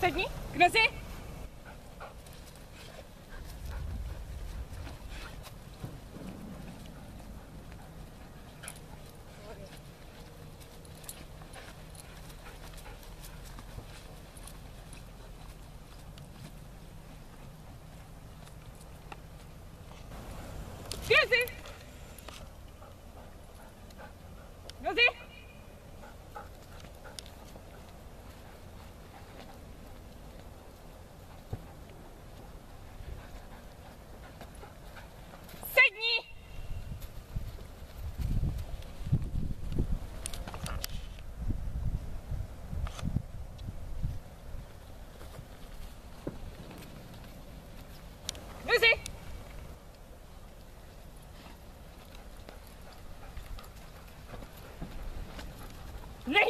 Salut, commencez 上に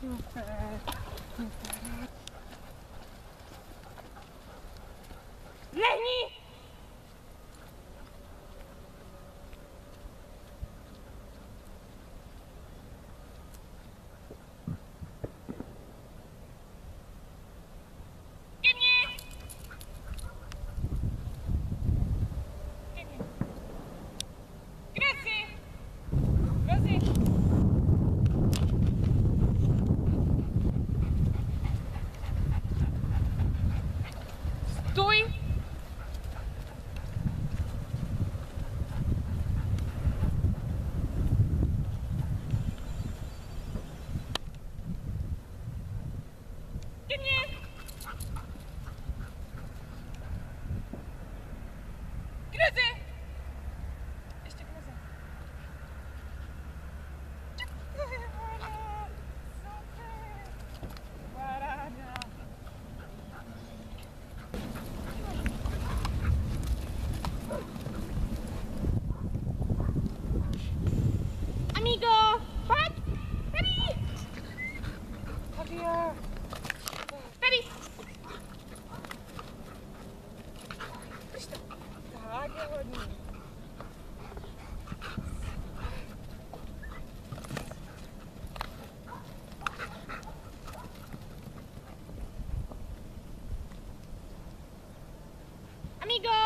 すい。Gimnie. Grazie. Jeszcze grazie. Super. Guarda. Amigo! Chodź! Ready! Javier! Baby! Amigo!